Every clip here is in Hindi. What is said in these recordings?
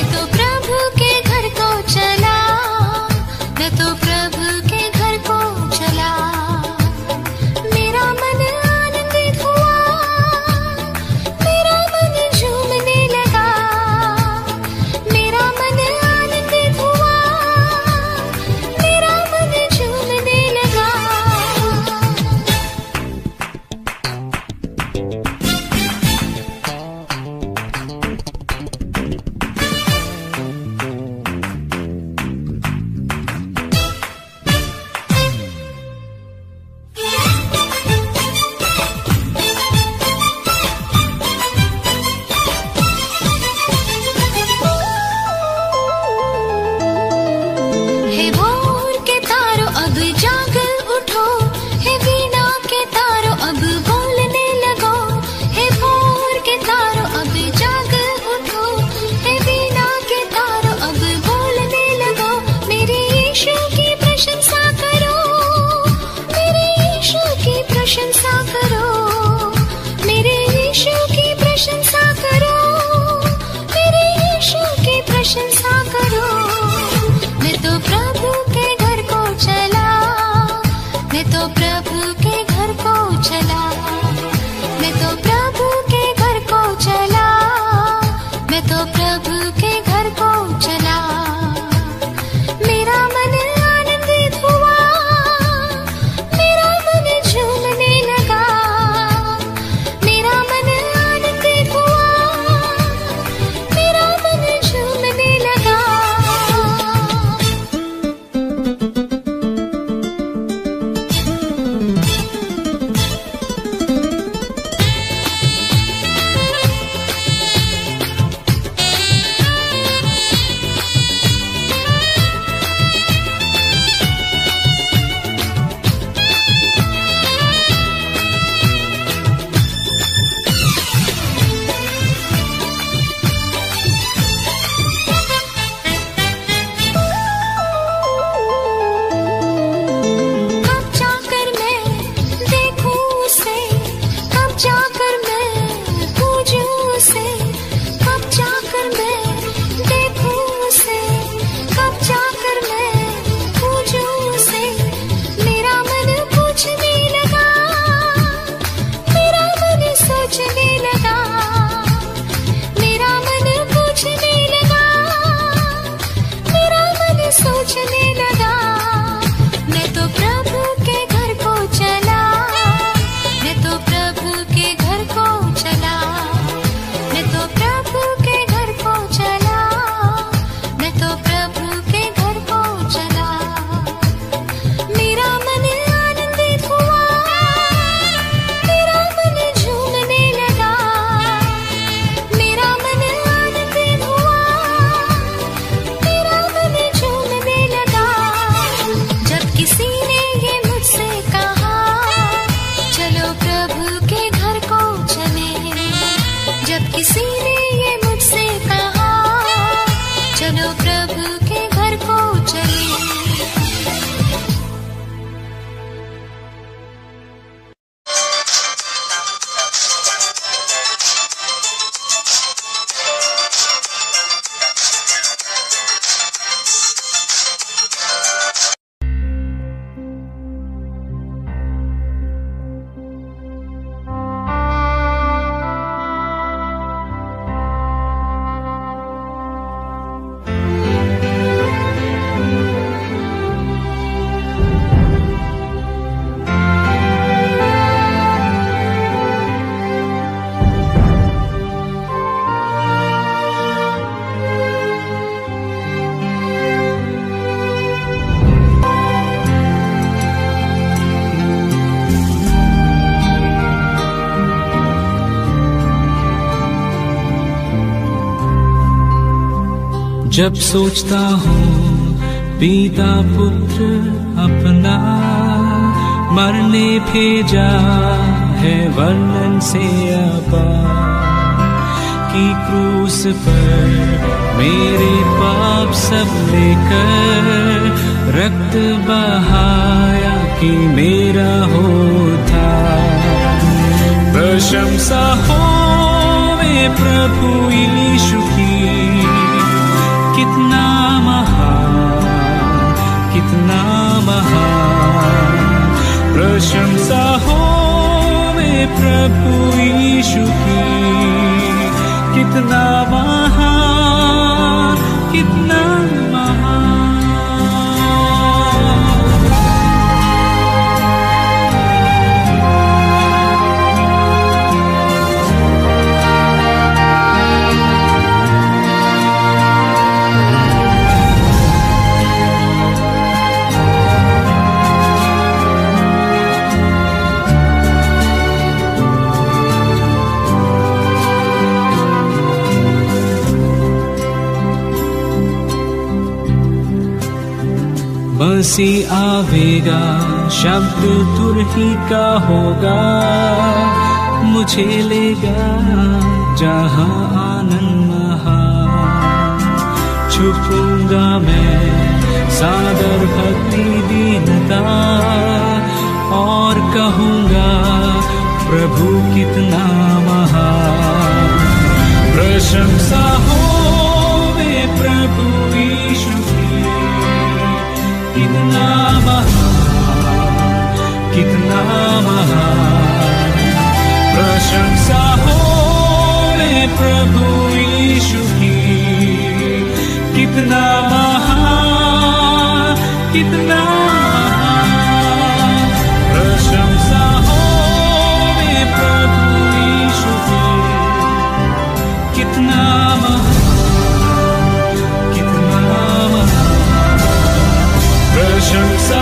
मैं तो जब सोचता हूँ, पिता पुत्र अपना, मरने भेजा है वर्णन से अपा, की क्रूस पर मेरे पाप सब लेकर रक्त बहाया कि मेरा होता प्रशंसा हो वे प्रभु यीशु की। कितना महान कितना महान। प्रशंसा हो वे प्रभु यीशु की कितना महान बसी आवेगा शब्द तुरही का होगा। मुझे लेगा जहाँ आनंद महा। छुपूँगा मैं सादर भक्ति दीनता और कहूँगा, प्रभु कितना महा। प्रशंसा हो कितना महान प्रशंसा हो रे प्रभु यीशु की। कितना महान, कितना प्रशंसा हो रे प्रभु कितना कितना प्रशंसा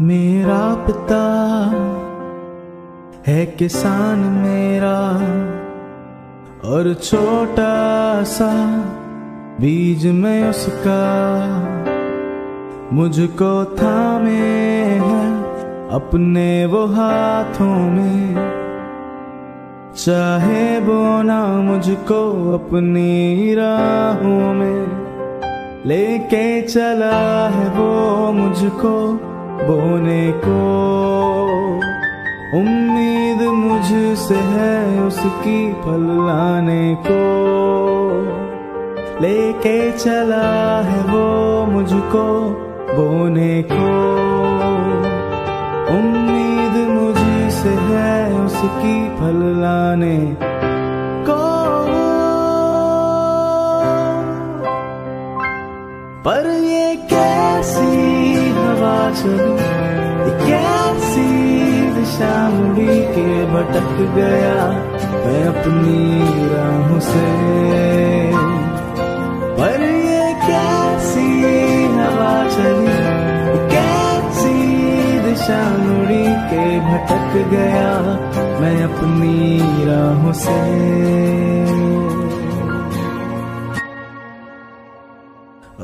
मेरा पिता है किसान मेरा, और छोटा सा बीज में उसका, मुझको थामे है अपने वो हाथों में। चाहे बोना मुझको अपनी राहों में लेके चला है वो मुझको बोने को उम्मीद मुझसे है उसकी फल लाने को। लेके चला है वो मुझको बोने को। उम्मीद मुझसे है उसकी फल लाने के भटक गया मैं अपनी राहों से। पर ये कैसी हवा चली? कैसी दिशा मुड़ी के भटक गया मैं अपनी राहों से।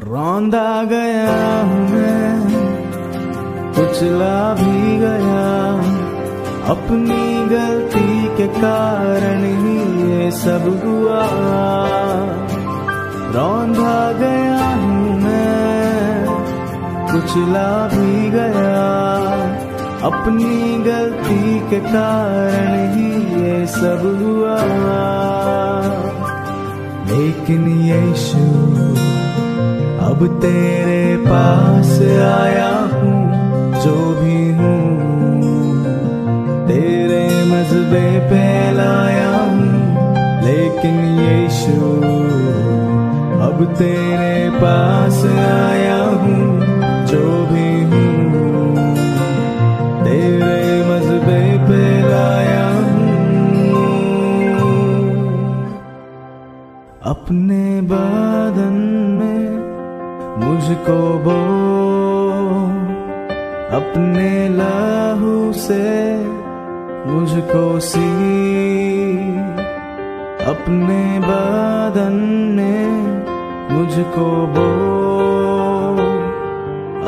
रौंदा गया हूँ मैं, कुचला भी गया अपनी गलती के कारण ही ये सब हुआ। रौंदा गया हूँ मैं कुचला भी गया। अपनी गलती के कारण ही ये सब हुआ। लेकिन यीशु, अब तेरे पास आया हूँ, जो भी तेरे मजबे पे लाया हूँ, लेकिन यीशु, अब तेरे पास आया हूँ, जो भी हूँ, तेरे मजबे हूँ। अपने बदन में मुझको बो, अपने लहू से मुझको सी अपने बदन ने मुझको बो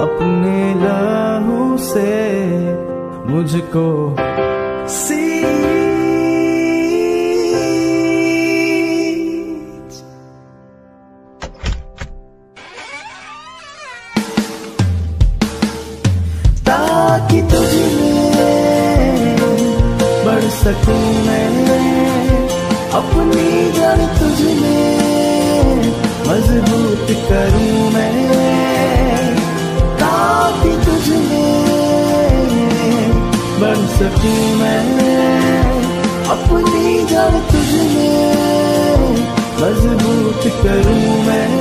अपने लहू से मुझको सींच सकूँ मैं अपनी तुझ में मज़बूत करूँ मैं।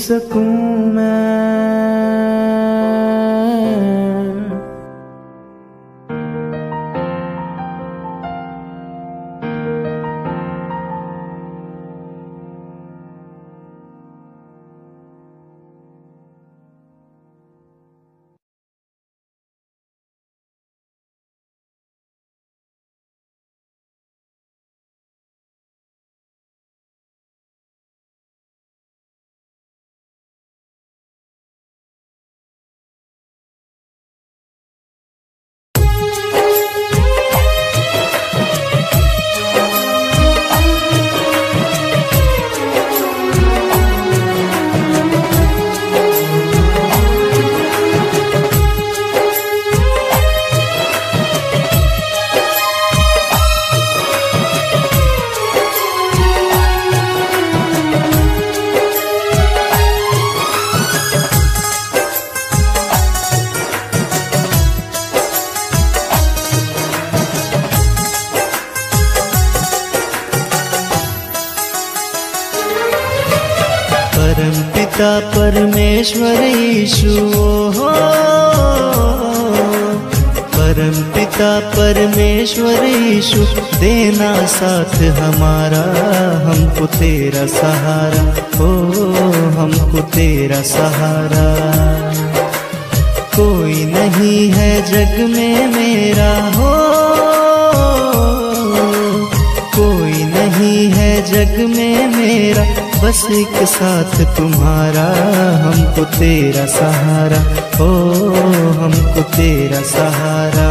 सकूँ मैं परमेश्वर यीशु हो परम पिता परमेश्वर देना साथ हमारा, हमको तेरा सहारा हो हमको तेरा सहारा। कोई नहीं है जग में मेरा, हो बस एक साथ तुम्हारा, हमको तेरा सहारा, ओ, हमको तेरा सहारा,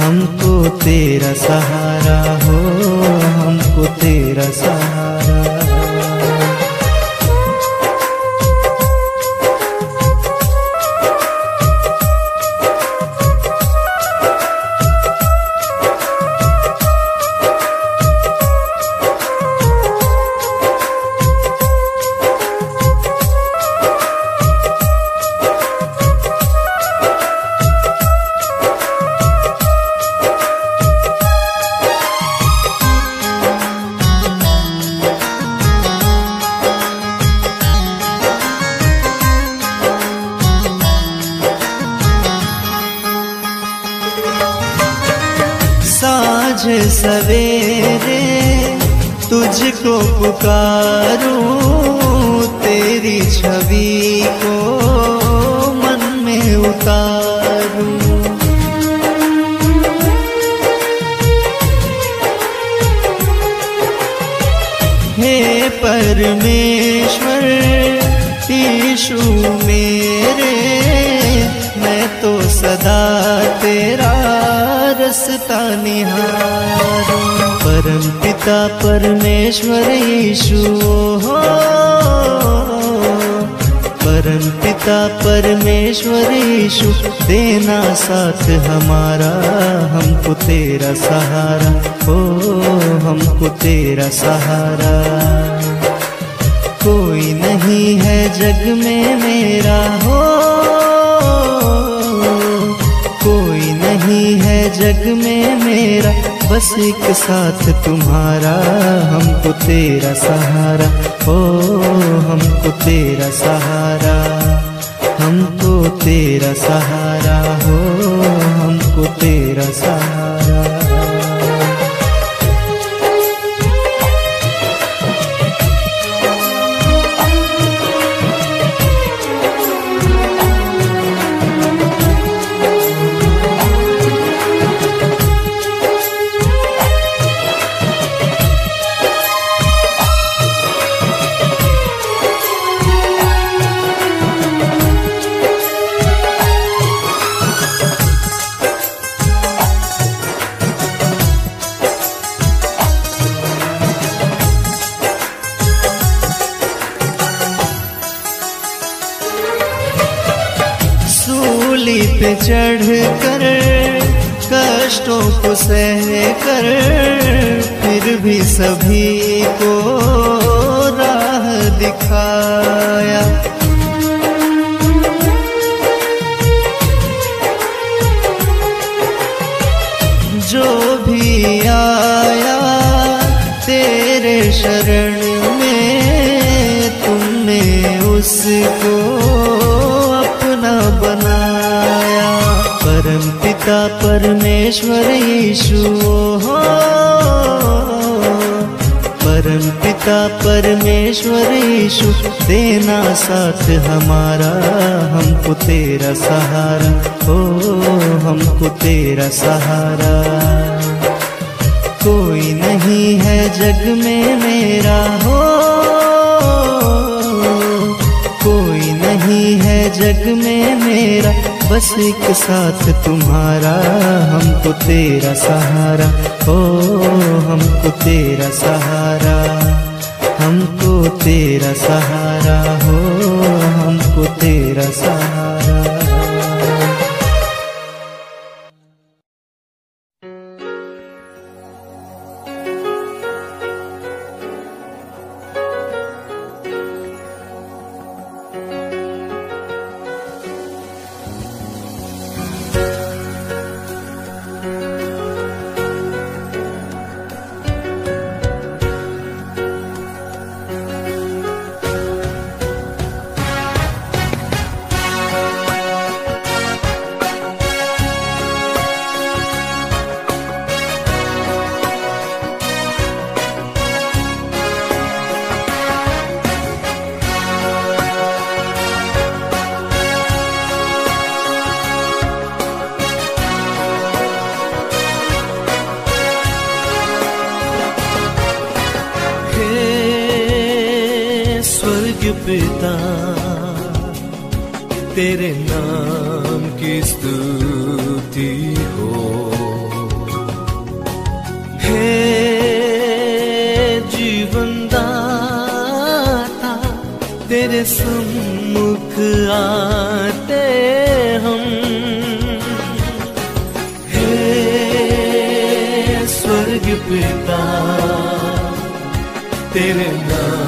हमको तेरा सहारा हो हमको तेरा सहारा। सवेरे तुझको पुकारूं, तेरी छवि को मन में उतारूं। हे परमेश्वर ईशु मेरे, मैं तो सदा तेरा रसता निहारूं परम पिता परमेश्वर यीशु हो परम पिता परमेश्वर यीशु, देना साथ हमारा, हमको तेरा सहारा हो हमको तेरा सहारा। कोई नहीं है जग में मेरा, हो। कोई नहीं है जग में मेरा बस एक साथ तुम्हारा, हमको तेरा सहारा, ओ, हमको तेरा सहारा, हमको तेरा सहारा हो हमको तेरा सहारा। पे चढ़ कर कष्टों को सह कर फिर भी सभी को राह दिखाया। परमेश्वर यीशु हो परम पिता परमेश्वर यीशु, देना साथ हमारा, हमको तेरा सहारा हो हमको तेरा सहारा। कोई नहीं है जग में मेरा, हो। कोई नहीं है जग में मेरा बस एक साथ तुम्हारा, हमको तेरा सहारा। हो हमको तेरा सहारा, हमको तेरा सहारा हो हमको तेरा सहारा। तेरे नाम।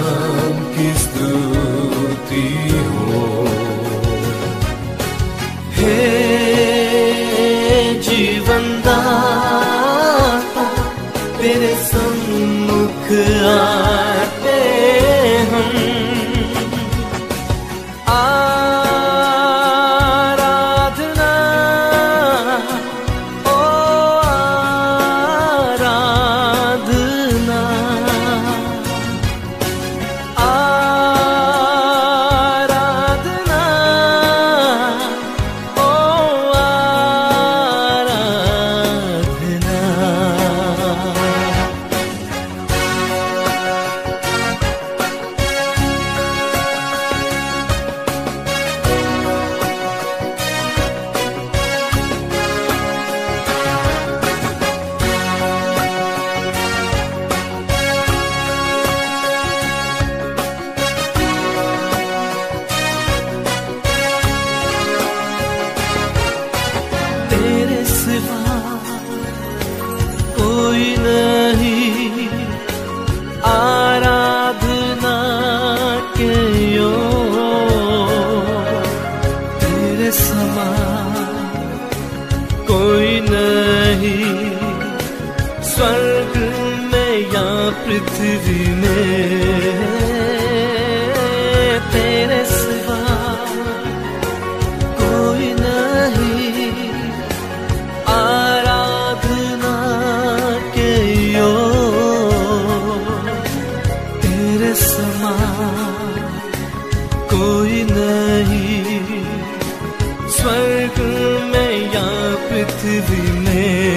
स्वर्ग में या पृथ्वी में